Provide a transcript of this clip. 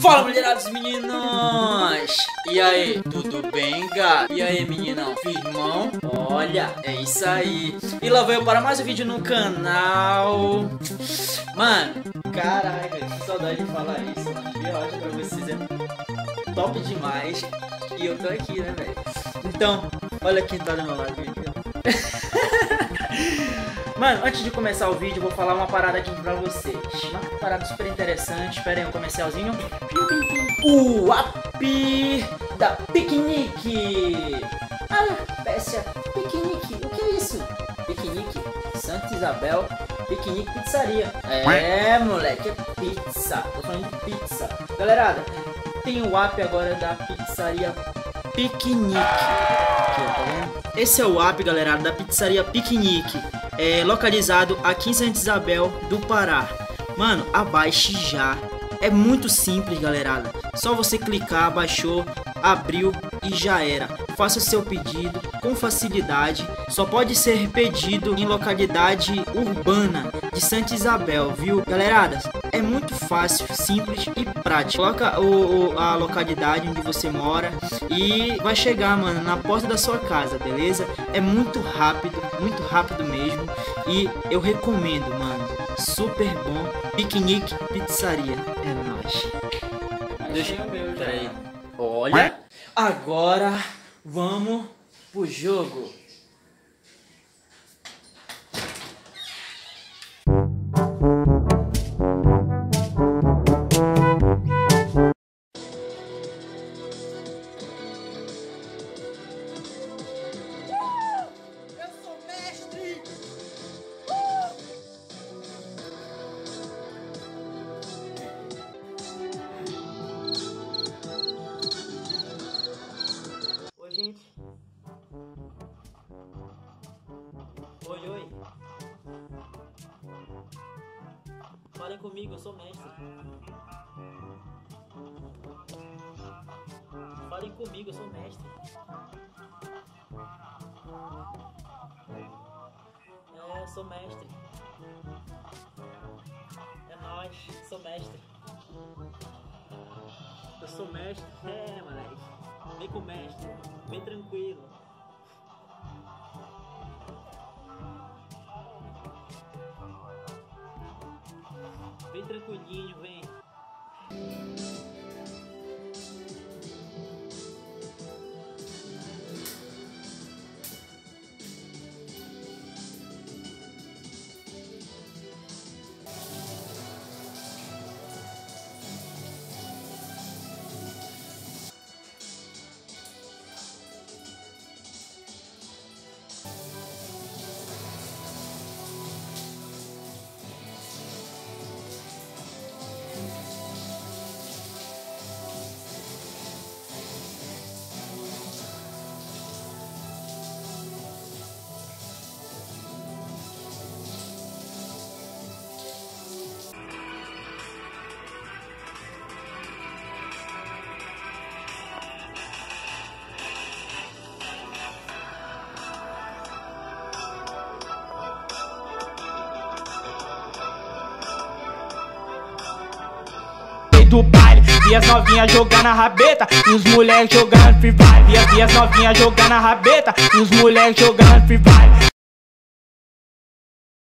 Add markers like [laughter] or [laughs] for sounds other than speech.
Fala mulherados meninos! E aí, tudo bem, gato? E aí, meninão? Firmão? Olha, é isso aí. E lá vou eu para mais um vídeo no canal. Mano, caraca, que saudade de falar isso, mano. Eu acho pra vocês é top demais. E eu tô aqui, né, velho? Então, olha quem tá do meu lado. [laughs] Mano, antes de começar o vídeo, eu vou falar uma parada aqui pra vocês. Uma parada super interessante. Espera aí, um comercialzinho. O app da Piquenique. Ah, peça Piquenique. O que é isso? Piquenique Santa Isabel Piquenique Pizzaria. É, moleque, é pizza. Tô falando de pizza. Galerada, tem o app agora da pizzaria Piquenique. Tá? Esse é o app, galera, da pizzaria Piquenique é, localizado aqui em Santa Isabel do Pará. Mano, abaixe já. É muito simples, galera. Só você clicar, baixou, abriu e já era. Faça seu pedido com facilidade. Só pode ser pedido em localidade urbana de Santa Isabel, viu? Galeradas, é muito fácil, simples e prático. Coloca o, o, a localidade onde você mora e vai chegar, mano, na porta da sua casa, beleza? É muito rápido, muito rápido mesmo. E eu recomendo, mano. Super bom. Piquenique Pizzaria. É nóis. Deixa eu ver, peraí. Olha. Agora vamos pro jogo. Falem comigo, eu sou mestre. Falem comigo, eu sou mestre. É, eu sou mestre. É nóis, sou mestre. Eu sou mestre. É, moleque. Vem com o mestre, vem tranquilo. Vem tranquilinho, vem. Do baile. Vi as novinhas jogando a rabeta E os moleques jogando Free Fire. Vi as novinhas jogando a rabeta E os moleques jogando Free Fire